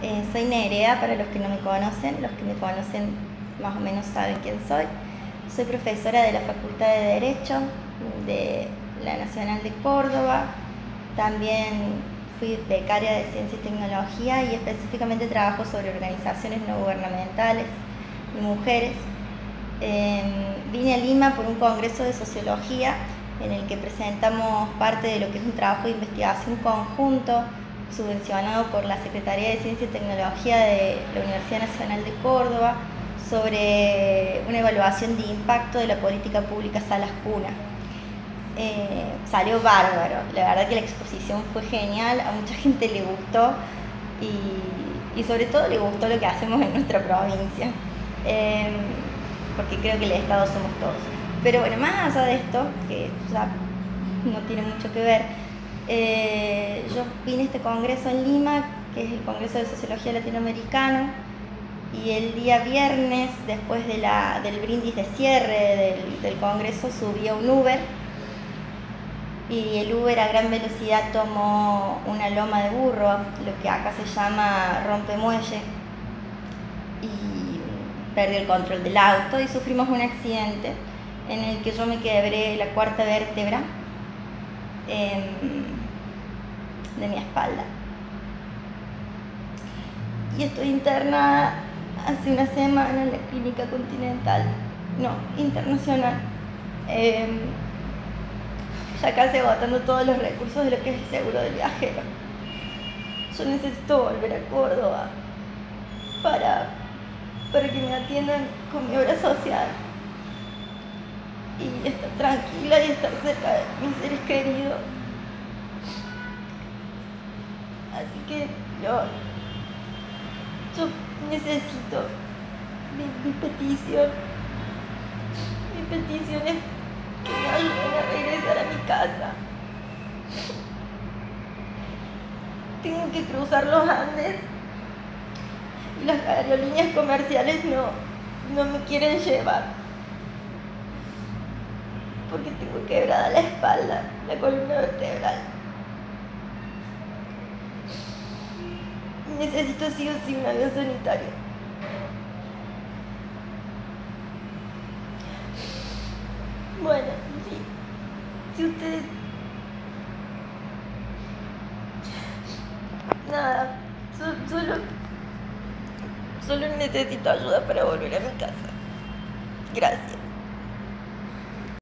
Eh, soy Nerea, para los que no me conocen, los que me conocen más o menos saben quién soy. Soy profesora de la Facultad de Derecho de la Nacional de Córdoba. También fui becaria de Ciencia y Tecnología y específicamente trabajo sobre organizaciones no gubernamentales y mujeres. Em, vine a Lima por un congreso de sociología en el que presentamos parte de lo que es un trabajo de investigación conjunto subvencionado por la Secretaría de Ciencia y Tecnología de la Universidad Nacional de Córdoba sobre una evaluación de impacto de la política pública Salas Cuna. Eh, salió bárbaro, la verdad que la exposición fue genial, a mucha gente le gustó y, sobre todo le gustó lo que hacemos en nuestra provincia, em, porque creo que el Estado somos todos. Pero bueno, más allá de esto, que ya no tiene mucho que ver, eh, yo vine a este congreso en Lima, que es el Congreso de Sociología Latinoamericana, y el día viernes, después de la, del brindis de cierre del, del congreso, subí a un Uber y el Uber a gran velocidad tomó una loma de burro, lo que acá se llama rompemuelle, y perdí el control del auto y sufrimos un accidente en el que yo me quebré la cuarta vértebra. Em, de mi espalda. Y estoy interna hace una semana en la clínica continental, no, internacional. Em, ya casi agotando todos los recursos de lo que es el seguro del viajero. Yo necesito volver a Córdoba para, para que me atiendan con mi obra social y estar tranquila y estar cerca de mis seres queridos. Así que yo, yo necesito mi, petición. Mi petición es que me ayuden a regresar a mi casa. Tengo que cruzar los Andes y las aerolíneas comerciales no, no me quieren llevar. Porque tengo quebrada la espalda, la columna vertebral. Necesito sí o sí un avión sanitario. Bueno, sí. Si ustedes... Nada, solo... Solo necesito ayuda para volver a mi casa. Gracias.